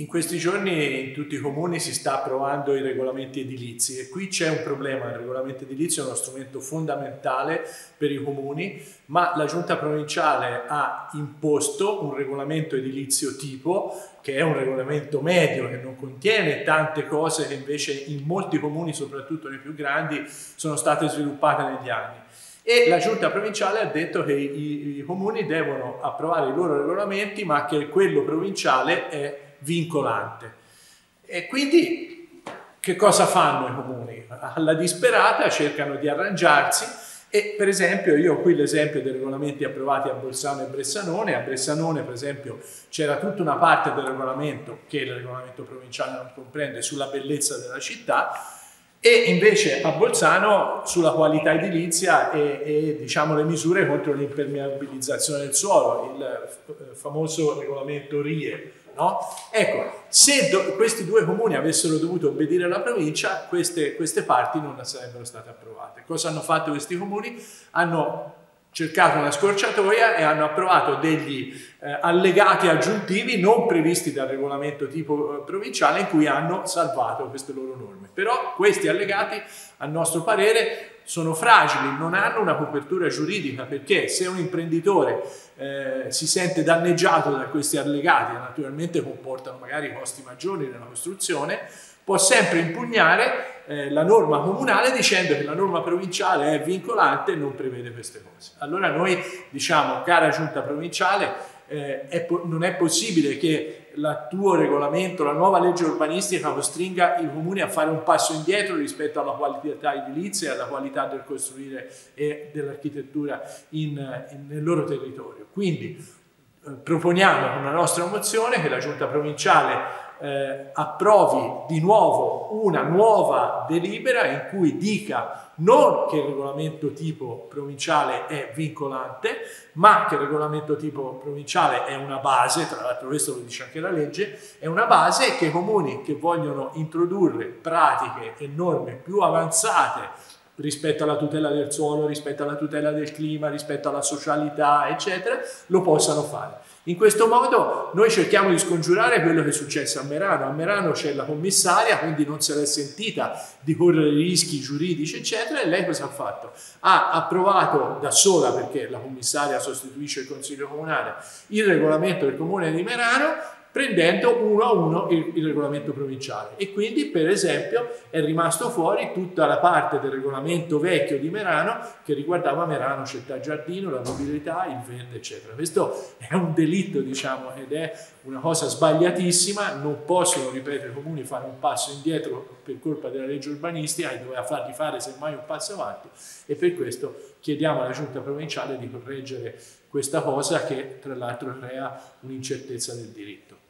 In questi giorni in tutti i comuni si sta approvando i regolamenti edilizi e qui c'è un problema, il regolamento edilizio è uno strumento fondamentale per i comuni, ma la giunta provinciale ha imposto un regolamento edilizio tipo che è un regolamento medio che non contiene tante cose che invece in molti comuni, soprattutto nei più grandi, sono state sviluppate negli anni. E la giunta provinciale ha detto che i, i comuni devono approvare i loro regolamenti, ma che quello provinciale è vincolante. E quindi che cosa fanno i comuni? Alla disperata cercano di arrangiarsi e per esempio io ho qui l'esempio dei regolamenti approvati a Bolzano e Bressanone, a Bressanone per esempio c'era tutta una parte del regolamento che il regolamento provinciale non comprende sulla bellezza della città e invece a Bolzano sulla qualità edilizia e, e diciamo le misure contro l'impermeabilizzazione del suolo, il eh, famoso regolamento RIE No? Ecco, se do, questi due comuni avessero dovuto obbedire alla provincia, queste, queste parti non sarebbero state approvate. Cosa hanno fatto questi comuni? Hanno cercato una scorciatoia e hanno approvato degli eh, allegati aggiuntivi non previsti dal regolamento tipo eh, provinciale in cui hanno salvato queste loro norme. Però questi allegati, a nostro parere, sono fragili, non hanno una copertura giuridica perché se un imprenditore eh, si sente danneggiato da questi allegati, naturalmente comportano magari costi maggiori nella costruzione, può sempre impugnare eh, la norma comunale dicendo che la norma provinciale è vincolante e non prevede queste cose. Allora noi diciamo, cara giunta provinciale, eh, è non è possibile che il tuo regolamento, la nuova legge urbanistica costringa i comuni a fare un passo indietro rispetto alla qualità edilizia e alla qualità del costruire e dell'architettura nel loro territorio. Quindi eh, proponiamo con la nostra mozione che la giunta provinciale eh, approvi di nuovo una nuova delibera in cui dica non che il regolamento tipo provinciale è vincolante, ma che il regolamento tipo provinciale è una base, tra l'altro questo lo dice anche la legge, è una base che i comuni che vogliono introdurre pratiche e norme più avanzate rispetto alla tutela del suolo, rispetto alla tutela del clima, rispetto alla socialità, eccetera, lo possano fare. In questo modo noi cerchiamo di scongiurare quello che è successo a Merano. A Merano c'è la commissaria, quindi non se l'è sentita di correre rischi giuridici, eccetera, e lei cosa ha fatto? Ha approvato da sola, perché la commissaria sostituisce il Consiglio Comunale, il regolamento del Comune di Merano prendendo uno a uno il, il, regolamento provinciale e quindi per esempio è rimasto fuori tutta la parte del regolamento vecchio di Merano che riguardava Merano, città giardino, la mobilità, il verde eccetera. Questo è un delitto diciamo ed è una cosa sbagliatissima, non possono ripeto i comuni fare un passo indietro per colpa della legge urbanistica e doveva farli fare semmai un passo avanti e per questo chiediamo alla giunta provinciale di correggere questa cosa che tra l'altro crea un'incertezza del diritto.